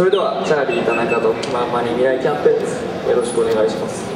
それではチャーリー田中と気ままに未来キャンペーンです。よろしくお願いします。